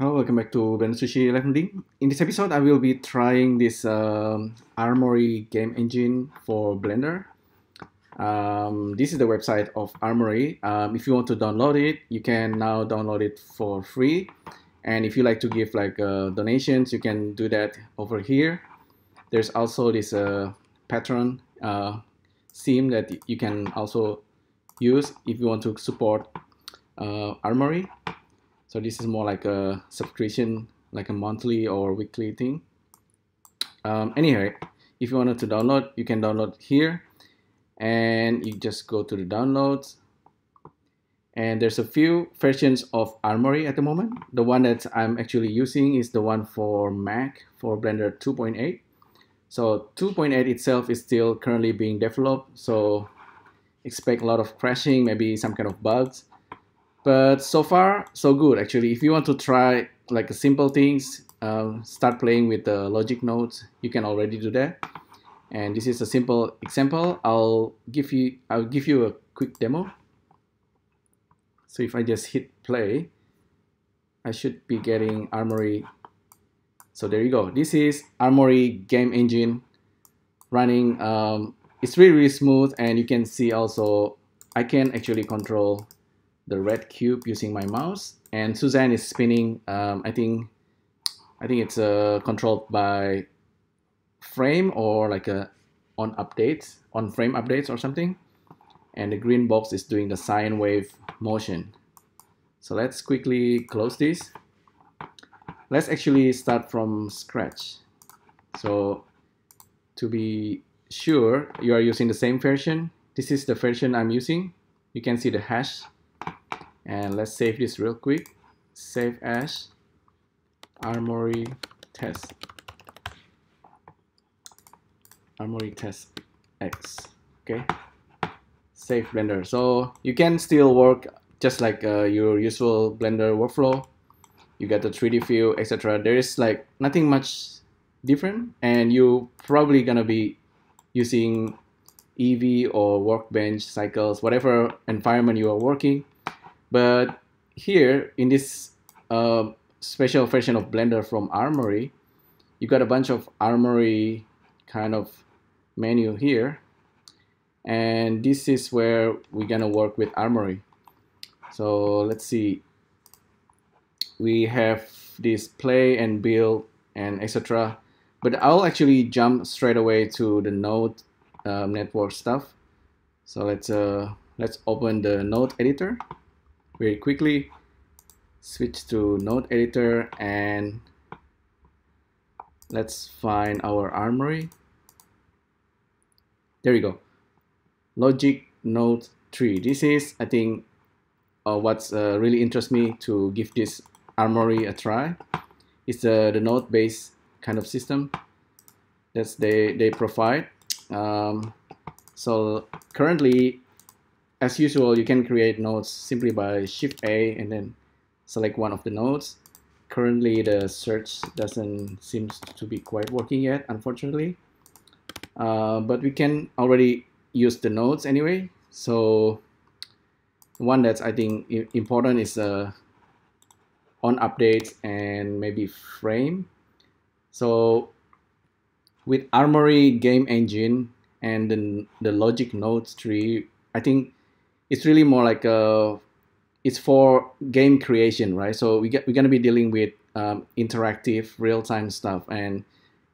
Hello, welcome back to Ben Sushi Live Noding. In this episode, I will be trying this um, Armory game engine for Blender. Um, this is the website of Armory. Um, if you want to download it, you can now download it for free. And if you like to give like uh, donations, you can do that over here. There's also this uh, Patreon uh, theme that you can also use if you want to support uh, Armory. So this is more like a subscription, like a monthly or weekly thing. Um, anyway, if you wanted to download, you can download here and you just go to the downloads and there's a few versions of Armory at the moment. The one that I'm actually using is the one for Mac for Blender 2.8. So 2.8 itself is still currently being developed, so expect a lot of crashing, maybe some kind of bugs. But so far, so good actually. If you want to try like simple things, uh, start playing with the logic nodes, you can already do that. And this is a simple example. I'll give you I'll give you a quick demo. So if I just hit play, I should be getting Armory. So there you go. This is Armory game engine running. Um, it's really, really smooth and you can see also I can actually control the red cube using my mouse and Suzanne is spinning um, I think I think it's uh, controlled by frame or like a on updates on frame updates or something. And the green box is doing the sine wave motion. So let's quickly close this. Let's actually start from scratch. So to be sure you are using the same version. This is the version I'm using. You can see the hash and let's save this real quick. Save as armory test. Armory test x okay? Save blender. So you can still work just like uh, your usual blender workflow. You get the 3d view etc there is like nothing much different. And you probably gonna be using Eevee or workbench cycles whatever environment you are working but here in this uh, special version of Blender from Armory, you got a bunch of Armory kind of menu here. And this is where we're gonna work with Armory. So let's see. We have this play and build and etc. But I'll actually jump straight away to the node um, network stuff. So let's uh, let's open the node editor very quickly switch to node editor and let's find our armory. There you go. Logic node tree this is I think uh, what's uh, really interests me to give this armory a try. It's uh, the node based kind of system that they, they provide. Um, so currently as usual, you can create nodes simply by Shift A and then select one of the nodes. Currently, the search doesn't seem to be quite working yet, unfortunately. Uh, but we can already use the nodes anyway. So one that's I think important is uh, on updates and maybe frame. So with Armory game engine and then the logic nodes tree, I think it's really more like a it's for game creation, right? So we get, we're going to be dealing with um, interactive, real-time stuff, and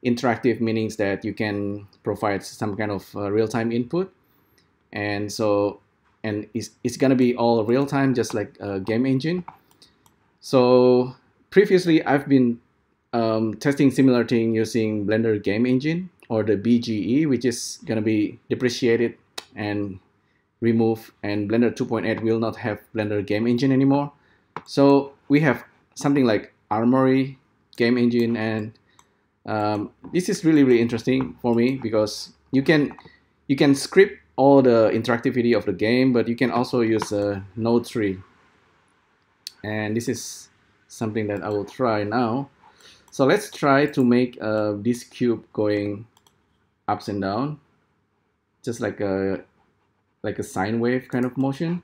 interactive meanings that you can provide some kind of uh, real-time input, and so and it's it's going to be all real-time, just like a game engine. So previously, I've been um, testing similar thing using Blender Game Engine or the BGE, which is going to be depreciated and remove and Blender 2.8 will not have Blender game engine anymore. So we have something like Armory game engine and um, this is really really interesting for me because you can you can script all the interactivity of the game but you can also use a node tree and this is something that I will try now so let's try to make uh, this cube going ups and down just like a like a sine wave kind of motion.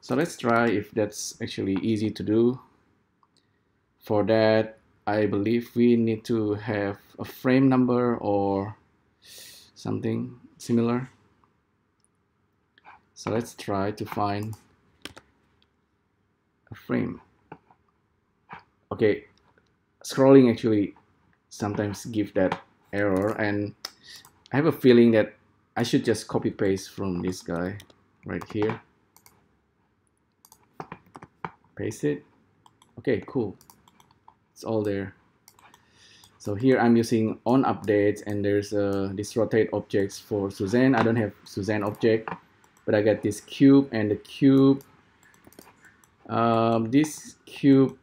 So let's try if that's actually easy to do. for that I believe we need to have a frame number or something similar so let's try to find a frame okay scrolling actually sometimes give that error and I have a feeling that I should just copy paste from this guy right here. Paste it. Okay cool. It's all there. So here I'm using on updates and there's uh, this rotate objects for Suzanne. I don't have Suzanne object but I got this cube and the cube. Um, this cube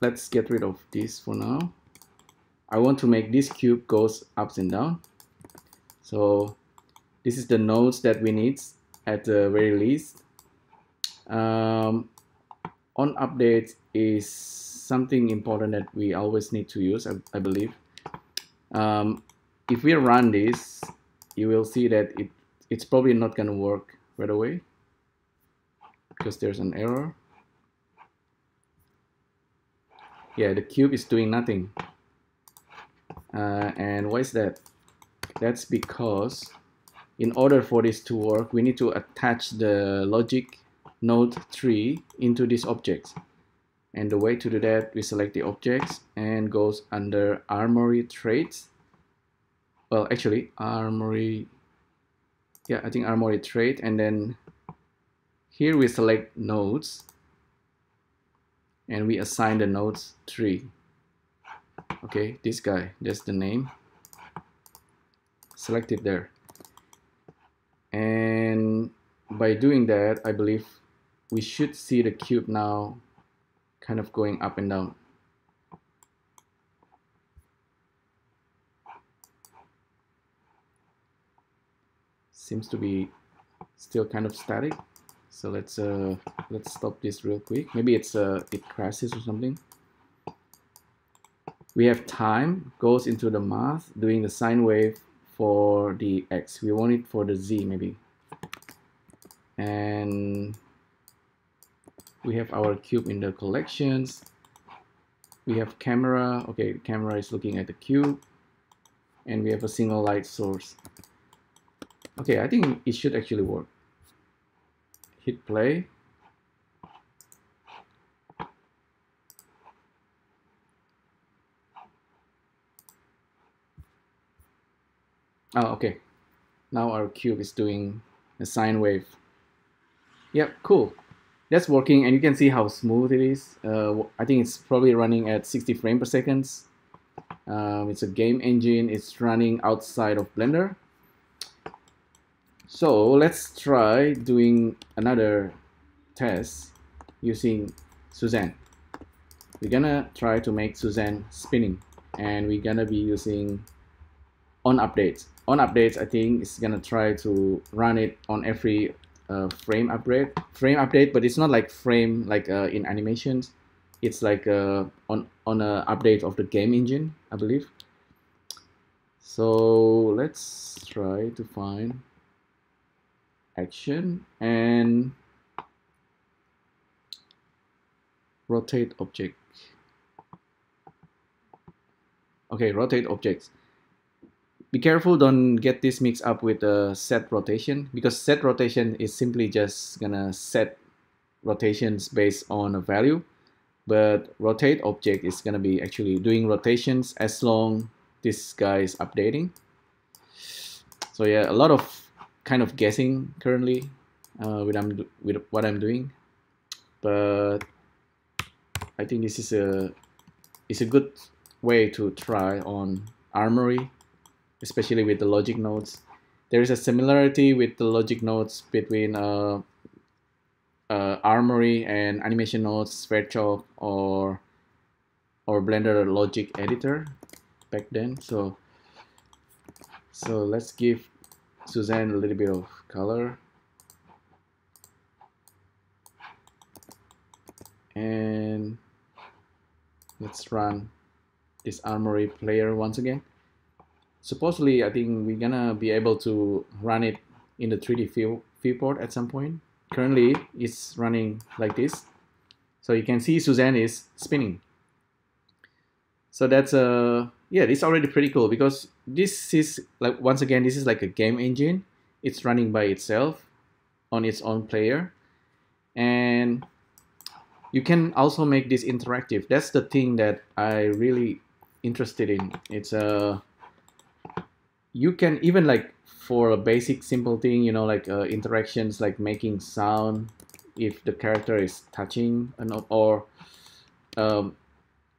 let's get rid of this for now. I want to make this cube goes ups and down. So this is the nodes that we need at the very least. Um, on update is something important that we always need to use I, I believe. Um, if we run this you will see that it it's probably not gonna work right away because there's an error. Yeah the cube is doing nothing. Uh, and why is that? That's because in order for this to work we need to attach the logic node tree into these objects. And the way to do that we select the objects and goes under armory traits. Well actually armory yeah I think armory trait and then here we select nodes and we assign the nodes tree okay this guy that's the name. Select it there and by doing that I believe we should see the cube now kind of going up and down. Seems to be still kind of static. So let's uh, let's stop this real quick. Maybe it's uh, it crashes or something. We have time goes into the math doing the sine wave for the x. We want it for the z maybe. And we have our cube in the collections. We have camera. Okay camera is looking at the cube. And we have a single light source. Okay I think it should actually work. Hit play. Oh okay. Now our cube is doing a sine wave yep cool that's working and you can see how smooth it is. Uh, I think it's probably running at 60 frames per second. Um, it's a game engine. It's running outside of Blender. So let's try doing another test using Suzanne. We're gonna try to make Suzanne spinning and we're gonna be using on updates. On updates, I think it's gonna try to run it on every frame upgrade frame update but it's not like frame like uh, in animations. It's like uh, on on a update of the game engine I believe. So let's try to find action and rotate object. Okay rotate objects be careful don't get this mixed up with the set rotation because set rotation is simply just gonna set rotations based on a value but rotate object is gonna be actually doing rotations as long this guy is updating. So yeah a lot of kind of guessing currently uh, with, I'm, with what I'm doing but I think this is a is a good way to try on Armory especially with the logic nodes. There is a similarity with the logic nodes between uh, uh, Armory and animation nodes, Sverchok or or Blender Logic Editor back then. So so let's give Suzanne a little bit of color. And let's run this Armory player once again supposedly I think we're gonna be able to run it in the 3D view, viewport at some point. Currently it's running like this. So you can see Suzanne is spinning. so that's a uh, yeah it's already pretty cool because this is like once again this is like a game engine it's running by itself on its own player and you can also make this interactive that's the thing that i really interested in it's a uh, you can even like for a basic simple thing you know like uh, interactions like making sound if the character is touching or um,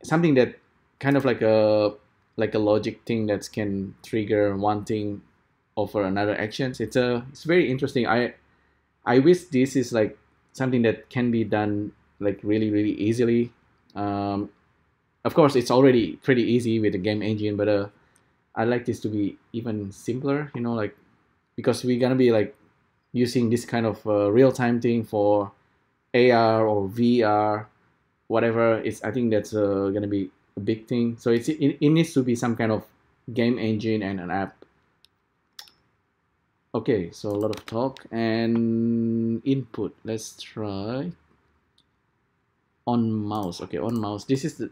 something that kind of like a like a logic thing that can trigger one thing over another actions. It's a it's very interesting. I i wish this is like something that can be done like really really easily. Um of course it's already pretty easy with the game engine but uh i like this to be even simpler you know like because we're gonna be like using this kind of uh, real-time thing for ar or vr whatever it's i think that's uh, gonna be a big thing. So it's it, it needs to be some kind of game engine and an app. Okay, so a lot of talk and input. Let's try on mouse. Okay, on mouse. This is the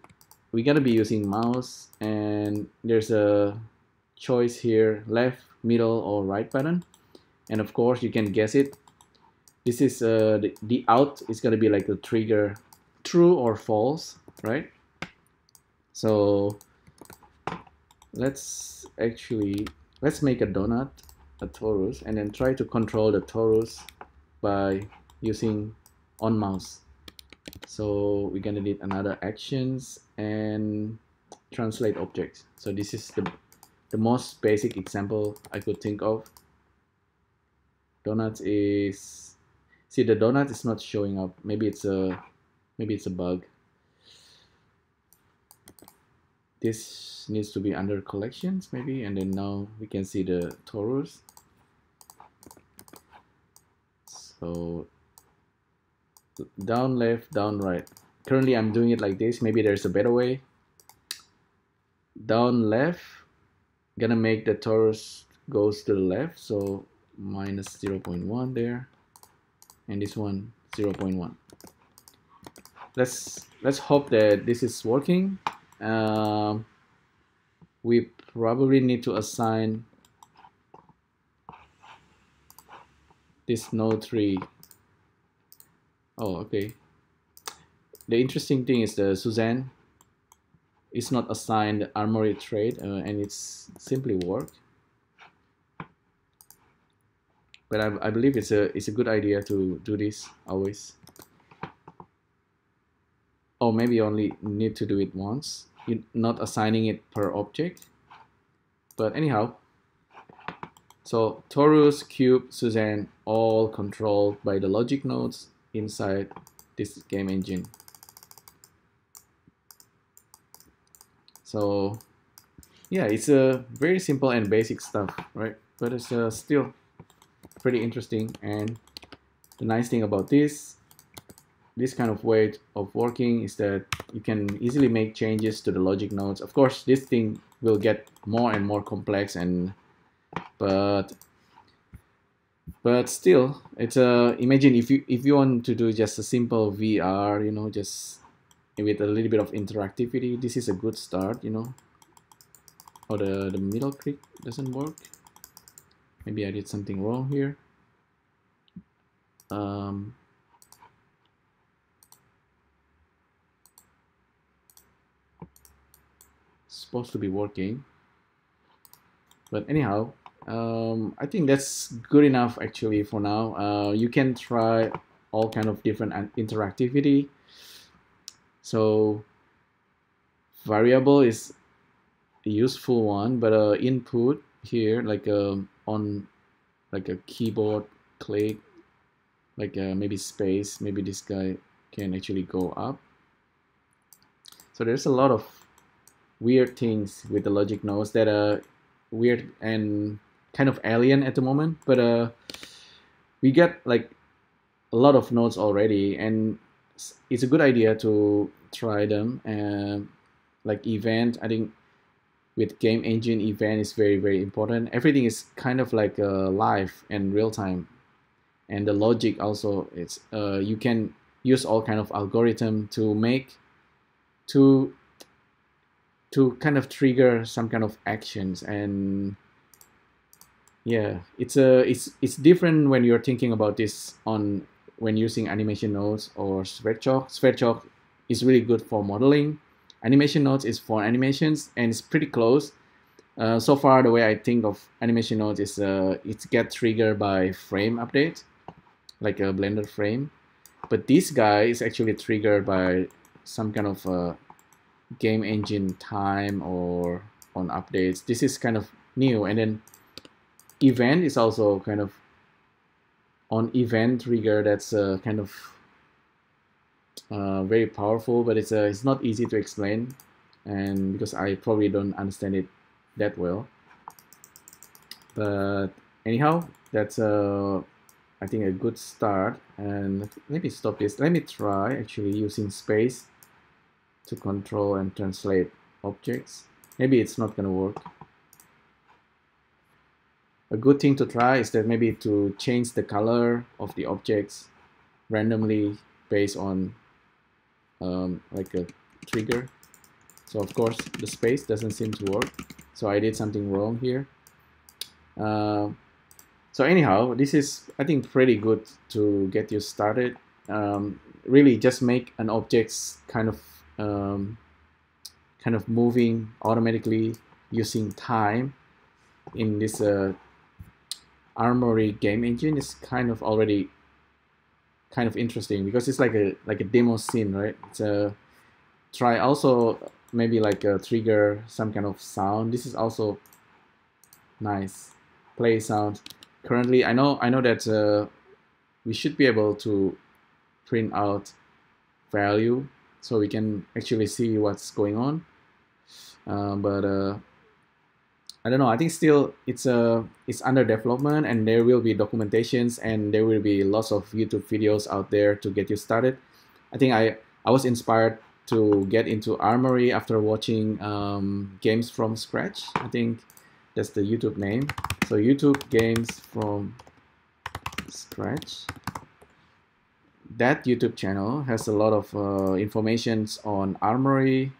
we gotta be using mouse and there's a choice here left middle or right button. And of course you can guess it. This is uh, the, the out is gonna be like the trigger true or false right? So let's actually let's make a donut a torus and then try to control the torus by using on mouse. So we're gonna need another actions and translate objects. So this is the the most basic example I could think of. Donut is see the donut is not showing up. Maybe it's a maybe it's a bug. This needs to be under collections maybe and then now we can see the torus. So down left down right currently I'm doing it like this. Maybe there's a better way. Down left. Gonna make the torus goes to the left so minus 0.1 there and this one 0.1 let's let's hope that this is working. Um, we probably need to assign this node tree oh okay the interesting thing is the Suzanne is not assigned armory trait uh, and it's simply work but I, I believe it's a it's a good idea to do this always or maybe you only need to do it once You're not assigning it per object. But anyhow, so Torus, Cube, Suzanne, all controlled by the logic nodes inside this game engine. So yeah, it's a very simple and basic stuff, right? But it's uh, still pretty interesting. And the nice thing about this this kind of way of working is that you can easily make changes to the logic nodes. Of course, this thing will get more and more complex and but but still it's a imagine if you if you want to do just a simple VR, you know, just with a little bit of interactivity, this is a good start, you know. Or the, the middle click doesn't work. Maybe I did something wrong here. Um, supposed to be working but anyhow um, I think that's good enough actually for now uh, you can try all kind of different interactivity so variable is a useful one but uh, input here like a um, on like a keyboard click like uh, maybe space maybe this guy can actually go up. So there's a lot of weird things with the logic nodes that are weird and kind of alien at the moment but uh we get like a lot of nodes already and it's a good idea to try them and like event i think with game engine event is very very important. Everything is kind of like uh, live and real time. And the logic also it's uh, you can use all kind of algorithm to make to to kind of trigger some kind of actions. And yeah it's a it's it's different when you're thinking about this on when using animation nodes or Sverchok. Sverchok is really good for modeling. Animation nodes is for animations and it's pretty close. Uh, so far, the way I think of animation nodes is uh, it's get triggered by frame update, like a Blender frame. But this guy is actually triggered by some kind of uh, game engine time or on updates. This is kind of new. And then event is also kind of on event trigger that's uh, kind of uh, very powerful, but it's uh, it's not easy to explain, and because I probably don't understand it that well. But anyhow, that's uh, I think a good start. And let me stop this. Let me try actually using space to control and translate objects. Maybe it's not gonna work a good thing to try is that maybe to change the color of the objects randomly based on um, like a trigger. So of course the space doesn't seem to work. So I did something wrong here. Uh, so anyhow, this is I think pretty good to get you started. Um, really just make an object kind of um, kind of moving automatically using time in this uh, Armory game engine is kind of already kind of interesting because it's like a like a demo scene, right? It's a try also maybe like a trigger some kind of sound. This is also nice play sound. Currently, I know I know that uh, we should be able to print out value so we can actually see what's going on. Uh, but uh, I don't know. I think still it's a it's under development, and there will be documentations, and there will be lots of YouTube videos out there to get you started. I think I I was inspired to get into Armory after watching um, games from scratch. I think that's the YouTube name. So YouTube games from scratch. That YouTube channel has a lot of uh, informations on Armory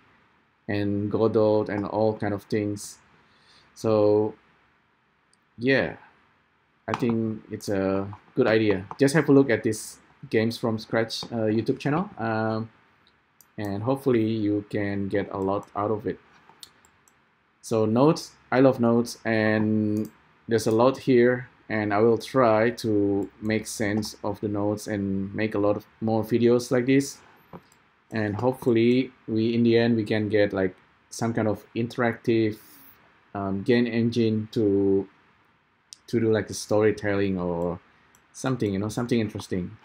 and Godot and all kind of things so yeah, I think it's a good idea. Just have a look at this Games from Scratch uh, YouTube channel um, and hopefully you can get a lot out of it. So notes I love notes and there's a lot here and I will try to make sense of the notes and make a lot of more videos like this and hopefully we in the end we can get like some kind of interactive um, game engine to to do like the storytelling or something, you know, something interesting.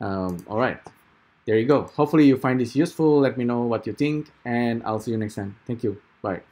Um, all right, there you go. Hopefully you find this useful. Let me know what you think, and I'll see you next time. Thank you. Bye.